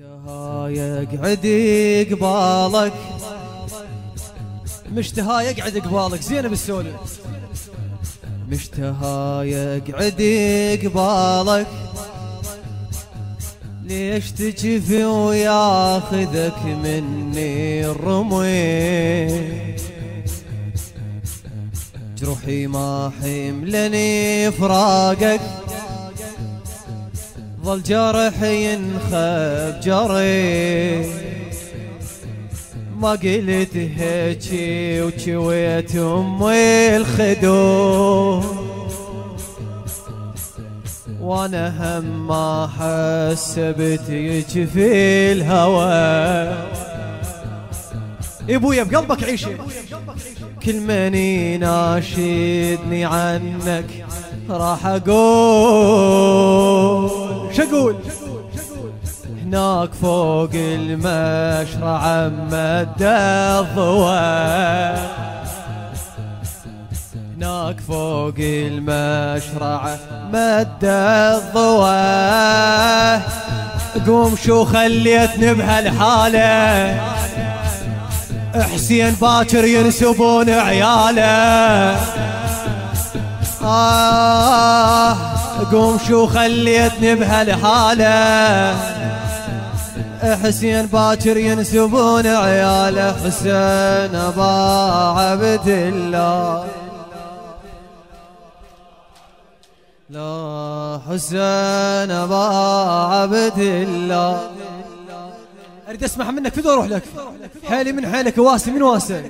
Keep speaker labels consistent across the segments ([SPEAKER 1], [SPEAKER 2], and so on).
[SPEAKER 1] مشتهى يقعد قبالك مشتهى يقعد قبالك زين بالسولف مشتهى يقعد قبالك ليش تجفي وياخذك مني الرمي جروحي ما حملني فراقك. ظل جرح ينخب جري. ما قلت هيجي وشويت أمي الخدود. وأنا هم ما حسبت يجفي الهوى. ابويا بقلبك عيشه كل من يناشدني عنك راح أقول. شقول هناك فوق المشرع مد الضوء هناك فوق المشرع مد الضوء قوم شو خليتني بهالحالة. حسين باكر ينسبون عياله. آه. قوم شو خليتني بهالحالة. حسين باكر ينسبون عياله حسين أبا عبد الله. لا حسين أبا عبد الله. أريد أسمع منك فدو أروح لك حيلي من حيلك واسي من واسي.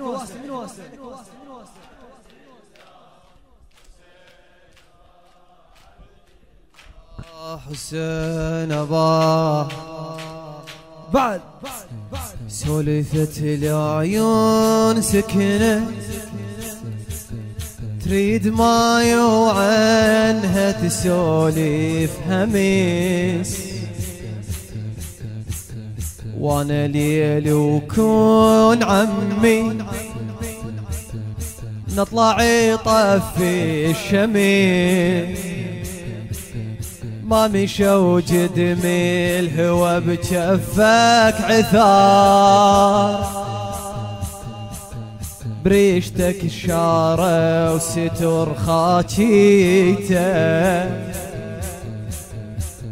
[SPEAKER 1] حسين أبا. بعد. سولفت العيون سكنة. تريد ما عنها تسولف هميس. وأنا ليل وكون عمي. نطلع يطفي الشمس ما مشى وجدمي الهوى بجفك عثار. بريشتك الشارة وستر خاكيته.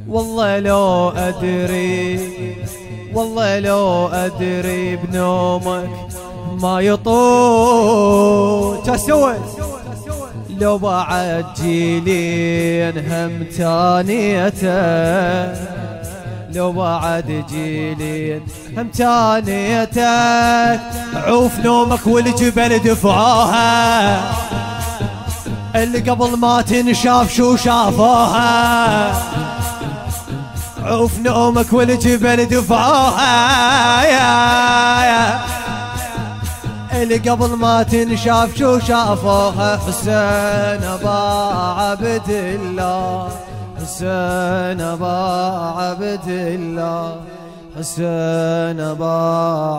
[SPEAKER 1] والله لو أدري والله لو أدري بنومك ما يطول. تسوي لو بعد جيلين هم تانيته لو بعد جيلين هم تانيتك عوف نومك والجبل دفعوها. اللي قبل ما تنشاف شو شافوها. عوف نومك والجبل دفعوها. يا يا. اللي قبل ما تنشاف شو شافوها حسين أبا عبد الله. حسين أبا عبد الله. حسين أبا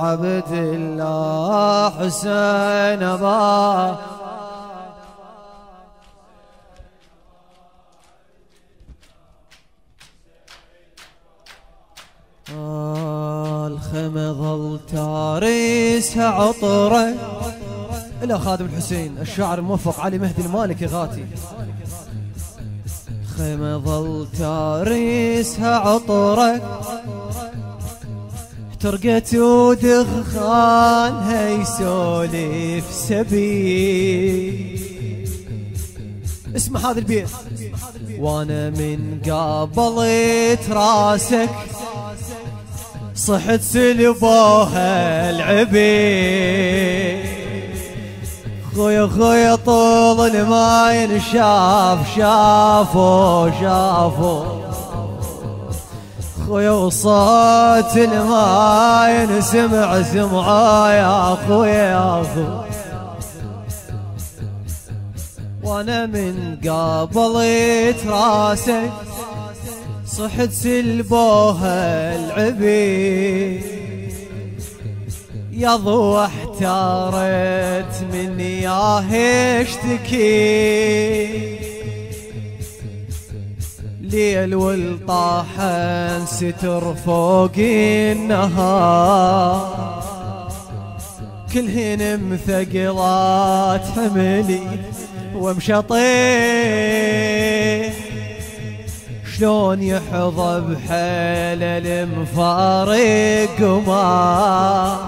[SPEAKER 1] عبد الله. حسين أبا الخيمة ظل تاريسها عطرة. إلى خادم الحسين الشاعر الموفق علي مهدي المالكي غاتي. خيمة ظل تاريسها عطرة. ترقت ودخانها يسولف سبيل. اسمع هذا البيت. وأنا من قابلت راسك. صحت سلبوها العبيد. خويا خويا طول ما ينشاف شافو شافو. خويا وصوت ما ينسمع سمعه يا خويا يا خويا. وأنا من قابلت راسك صحت سلبوها العبيد. يا ضوى احتارت مني يا اشتكي ليل والطاحن ستر فوق النهار. كلهن مثقلات حملي ومشطي شلون يحظى بحيل المفارق قمار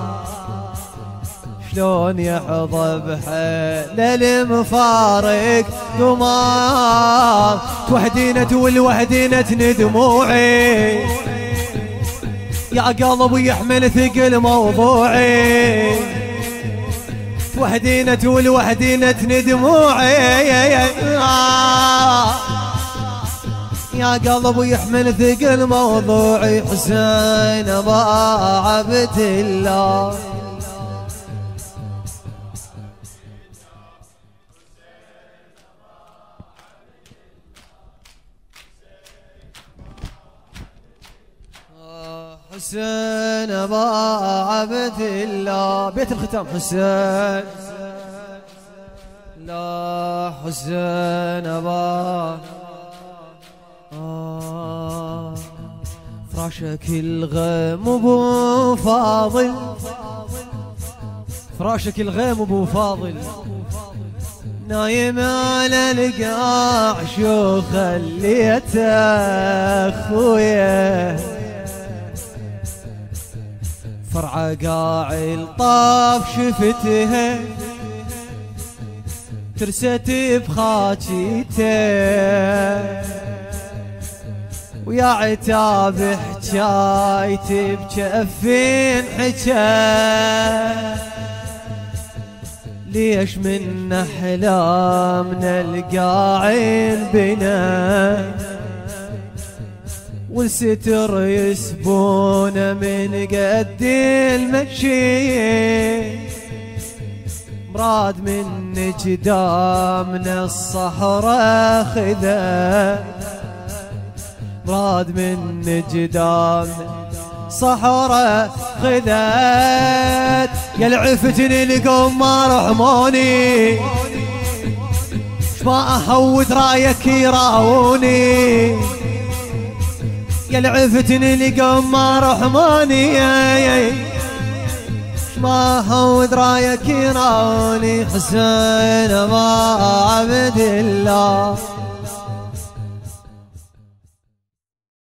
[SPEAKER 1] شلون يحظى بحيل المفارق قمار توحدينة والوحدينة دموعي يا قلب يحمل ثقل موضوعي. وحدينة والوحدينة دموعي يا قلب يحمل ثقل موضوعي حسين أبا عبد الله. حسين أبا عبد الله. بيت الختام حسين. لا حسين أبا فراشك الغيم أبو فاضل. فراشك الغيم أبو فاضل. نايم على القاع شو خليته أخويا؟ فرع قاع الطاف شفتها. ترست بخاجيته ويا عتاب حجايت بجفين حجا ليش من احلامنا القاعين بنا؟ والستر يسبون من قد المشي مراد من جدامنا الصحراء خذا مراد من جدامنا صحراء خذت. يا العفتني القمار رحموني. شما أهود رأيك يراوني يا العفتني لقمة رحماني ما هود رأيك يراني حسين ما عبد الله.